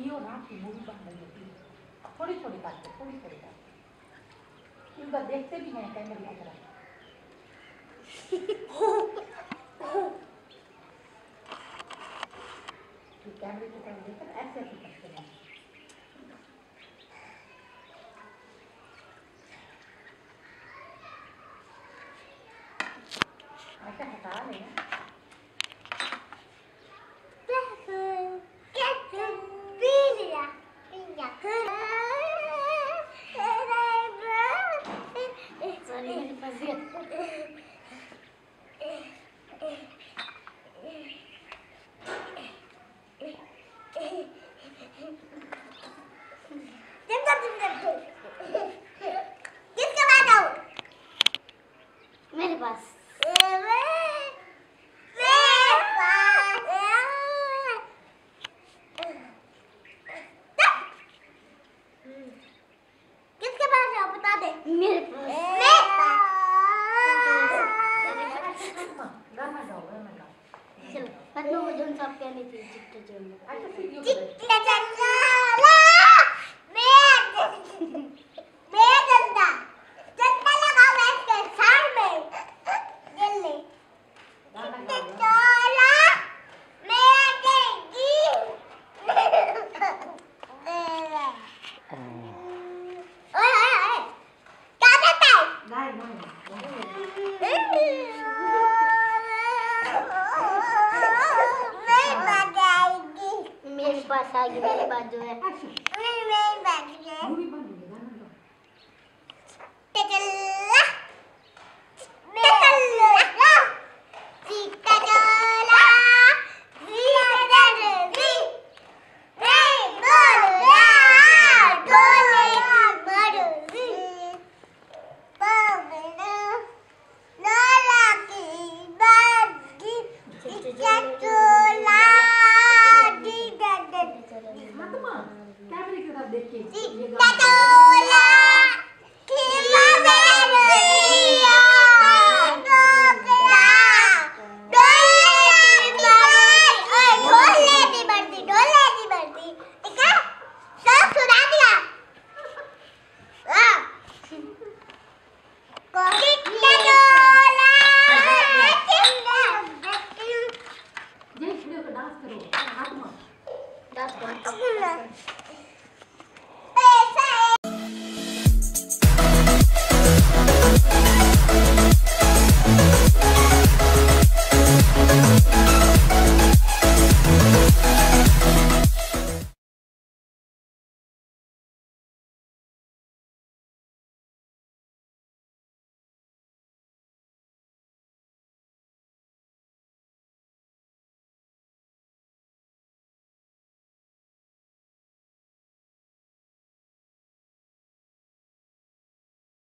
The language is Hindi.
पियो रात की मूवी बन रही है थोड़ी थोड़ी काटते थोड़ी थोड़ी काटते इस बार देखते भी हैं कैमरे की तरफ़ कैमरे की तरफ़ देखकर ऐसे ऐसे करते हैं ऐसे हटा लें Sorry, मेरे पास ये- किसके बाद आउट मेरे पास किसके पास है? बता दे। मेरे पास। गाना गाओ चलो पन्नों को जोन साफ़ करनी थी चिट्टे जोन अच्छा। चिट्टा चंचला मैं मैं बजाएगी मेरे पास तरफ़ देख